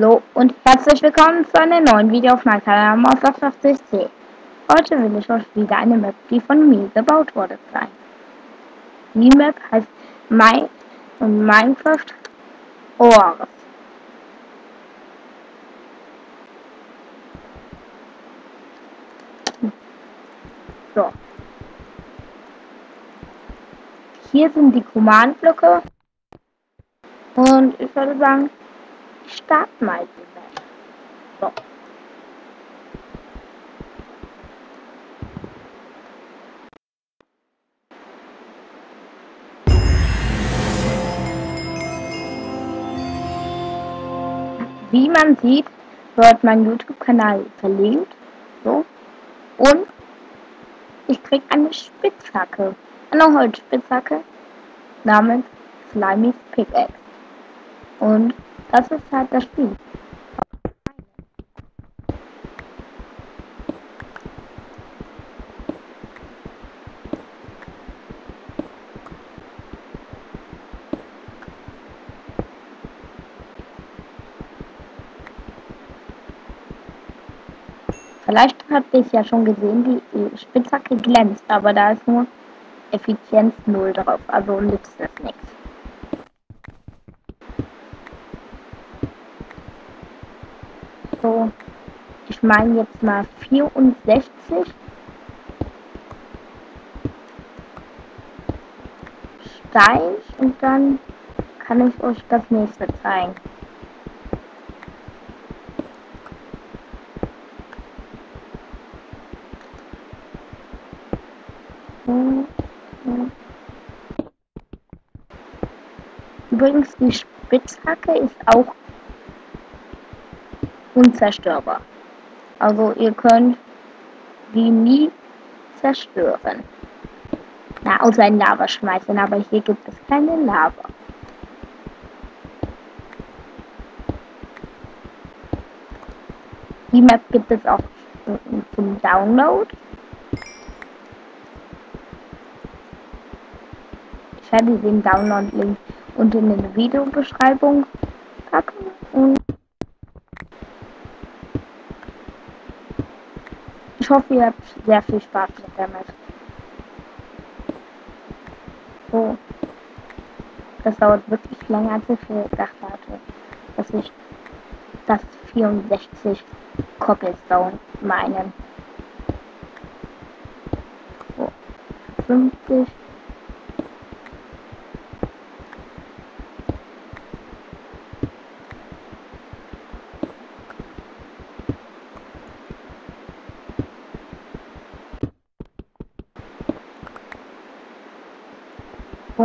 Hallo und herzlich willkommen zu einem neuen Video auf meinem Kanal Monster 50C. Heute will ich euch wieder eine Map, die von mir gebaut wurde, zeigen. Die Map heißt My Minecraft Ores. So. Hier sind die Command-Blöcke. Und ich würde sagen, start mal die. So. Wie man sieht, wird mein YouTube-Kanal verlinkt. So. Und ich krieg eine Spitzhacke. Eine Holzspitzhacke namens Slimy's Pickaxe. Und das ist halt das Spiel. Vielleicht habt ihr es ja schon gesehen, die Spitzhacke glänzt, aber da ist nur Effizienz 0 drauf, also nichts. So, ich meine jetzt mal 64. Stein und dann kann ich euch das nächste zeigen. Übrigens, die Spitzhacke ist auch unzerstörbar. Also ihr könnt die nie zerstören. Na, außer in Lava schmeißen, aber hier gibt es keine Lava. Die Map gibt es auch zum Download. Ich werde den Download-Link unten in der Videobeschreibung packen und ich hoffe, ihr habt sehr viel Spaß mit der Map. So. Das dauert wirklich länger, als ich gedacht hatte, dass ich das 64 Cobblestone meinen. So. 50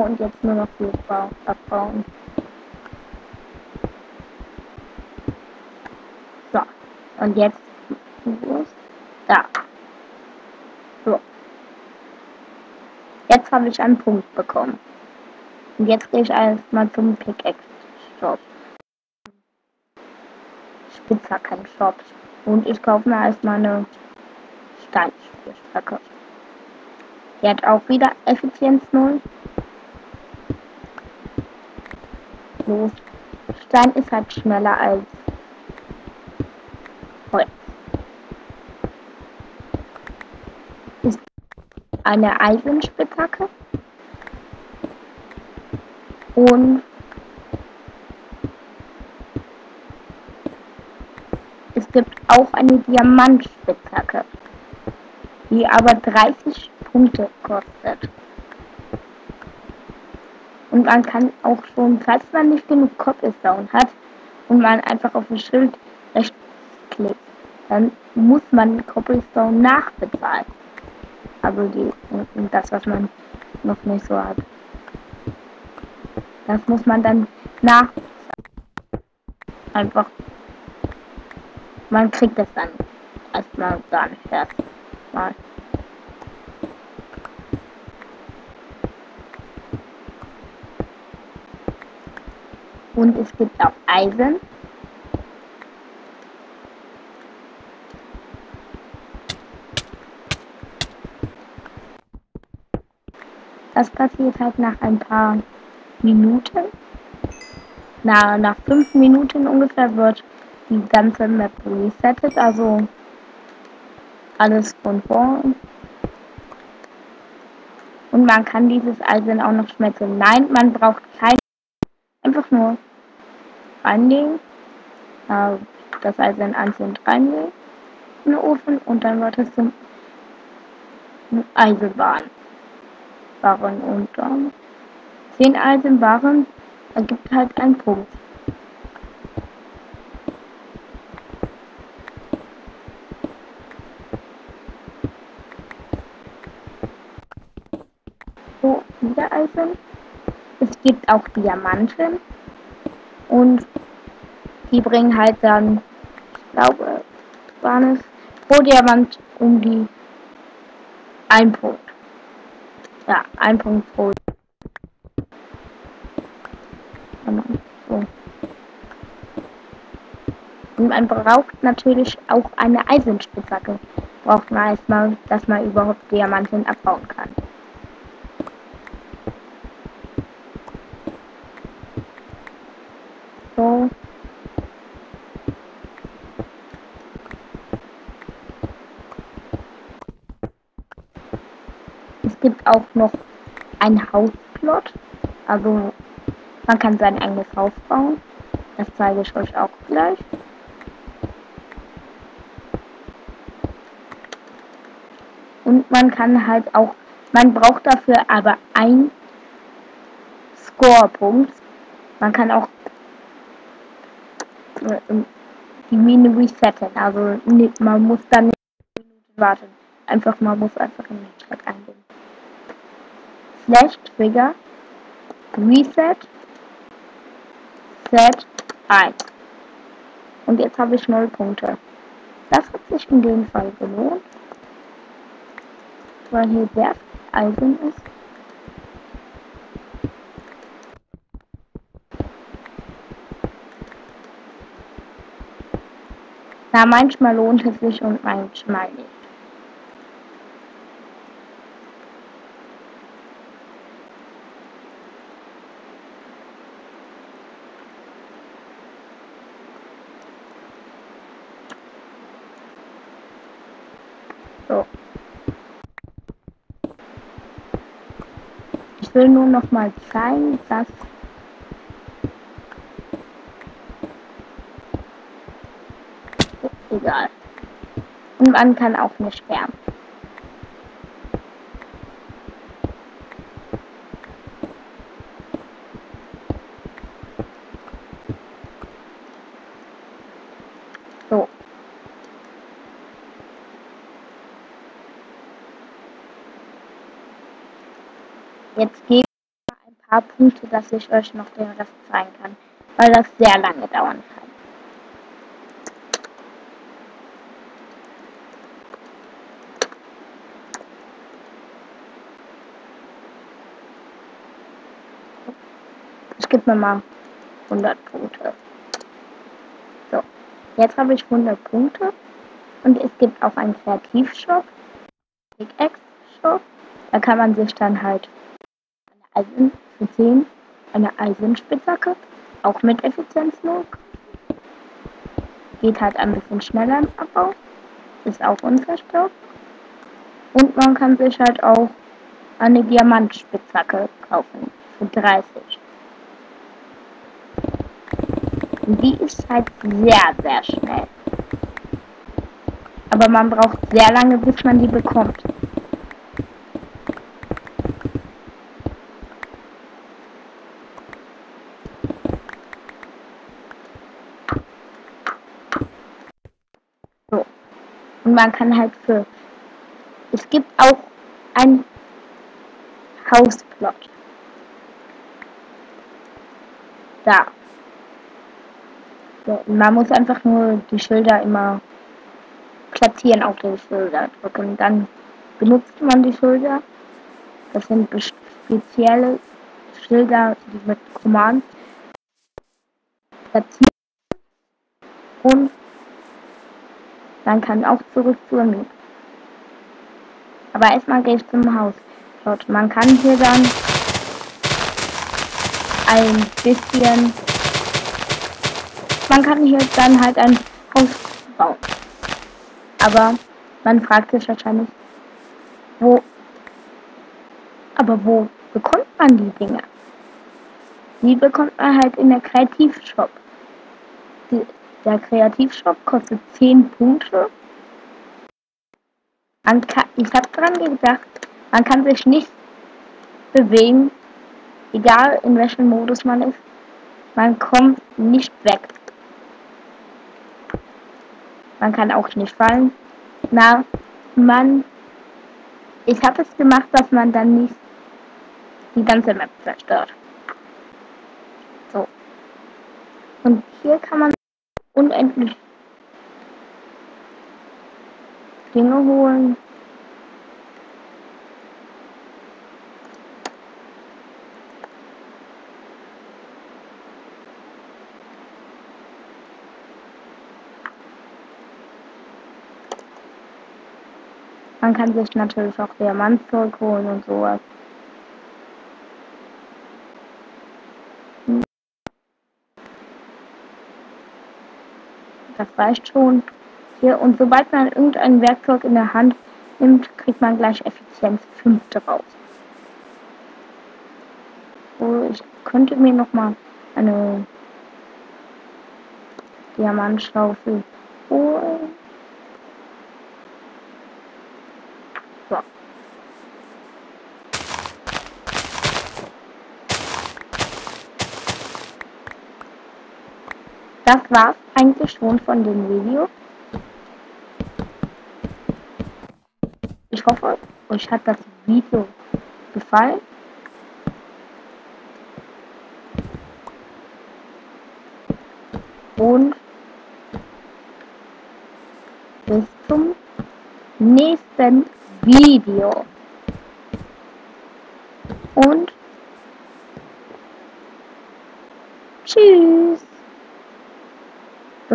und jetzt nur noch die abbauen. So, und jetzt da. So. Jetzt habe ich einen Punkt bekommen. Und jetzt gehe ich erstmal zum Pickaxe-Shop. Spitzhacken-Shop. Und ich kaufe mir erstmal eine Steinspielstrecke. Die hat auch wieder Effizienz 0. los. Stein ist halt schneller als Holz. Ist eine Eisenspitzhacke. Und es gibt auch eine Diamantspitzhacke, die aber 30 Punkte kostet. Und man kann auch schon, falls man nicht genug Cobblestone hat und man einfach auf das Schild rechts klickt, dann muss man Cobblestone nachbezahlen. Also die, das, was man noch nicht so hat. Das muss man dann nach einfach man kriegt es dann erstmal gar nicht erst mal. Und es gibt auch Eisen. Das passiert halt nach ein paar Minuten. Na, nach fünf Minuten ungefähr wird die ganze Map resettet, also alles von vorn. Und man kann dieses Eisen auch noch schmelzen. Nein, man braucht kein. Einfach nur reinlegen. Äh, das Eisen einzeln reinlegen. In den Ofen und dann wird es zum Eisenbahn. Barren und dann 10 Eisenbahnen ergibt halt einen Punkt. So, wieder Eisen. Es gibt auch Diamanten. Und die bringen halt dann, ich glaube, waren es pro Diamant um die ein Punkt. Ja, ein Punkt pro. So. Und man braucht natürlich auch eine Eisenspitzhacke. Braucht man erstmal, dass man überhaupt Diamanten abbauen kann. So. Es gibt auch noch ein Hausplot. Also man kann sein eigenes Haus bauen. Das zeige ich euch auch gleich. Und man kann halt auch, man braucht dafür aber ein Score-Punkt. Man kann auch äh, die Mine resetten. Also man muss dann nicht warten. Einfach, man muss einfach in den Chat eingeben. Slash Trigger Reset Set 1. Und jetzt habe ich 0 Punkte. Das hat sich in dem Fall gelohnt. Weil hier sehr Eisen ist. Na, manchmal lohnt es sich und manchmal nicht. So. Ich will nur noch mal zeigen, dass egal. Und man kann auch nicht sterben. So. Jetzt gebe ich ein paar Punkte, dass ich euch noch den Rest zeigen kann, weil das sehr lange dauern kann. Ich gebe mir mal 100 Punkte. So, jetzt habe ich 100 Punkte und es gibt auch einen Kreativshop, Pickaxe-Shop. Da kann man sich dann halt Eisen für 10, eine Eisenspitzhacke, auch mit Effizienzlog. Geht halt ein bisschen schneller im Abbau, ist auch unzerstört. Und man kann sich halt auch eine Diamantspitzhacke kaufen für 30. Die ist halt sehr, sehr schnell. Aber man braucht sehr lange, bis man die bekommt. Man kann halt für... Es gibt auch ein Hausplot. Da. So, man muss einfach nur die Schilder immer platzieren auf den Schilder drücken. Dann benutzt man die Schilder. Das sind spezielle Schilder, die mit Command platzieren. Und dann kann auch zurück zur Mine. Aber erstmal gehe ich zum Haus. Dort, man kann hier dann ein bisschen man kann hier dann halt ein Haus bauen. Aber man fragt sich wahrscheinlich, wo, aber wo bekommt man die Dinger? Die bekommt man halt in der Kreativshop. Die, der Kreativshop kostet 10 Punkte. Ich habe dran gedacht, man kann sich nicht bewegen, egal in welchem Modus man ist. Man kommt nicht weg. Man kann auch nicht fallen. Na, man. Ich habe es gemacht, dass man dann nicht die ganze Map zerstört. So. Und hier kann man unendlich Dinge holen. Man kann sich natürlich auch Diamant zurückholen und sowas. Das reicht schon. Hier, und sobald man irgendein Werkzeug in der Hand nimmt, kriegt man gleich Effizienz 5 drauf. So, ich könnte mir noch mal eine Diamantschaufel holen. Das war's eigentlich schon von dem Video. Ich hoffe, euch hat das Video gefallen. Und bis zum nächsten Video. Und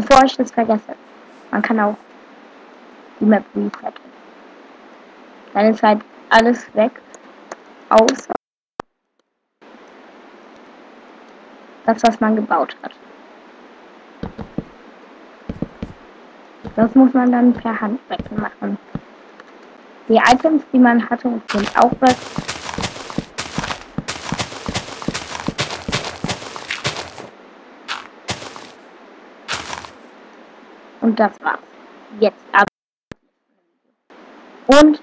Bevor ich das vergesse, man kann auch die Map resetten. Dann ist halt alles weg, außer das, was man gebaut hat. Das muss man dann per Hand wegmachen. Die Items, die man hatte, sind auch weg. Und das war's. Jetzt ab. Und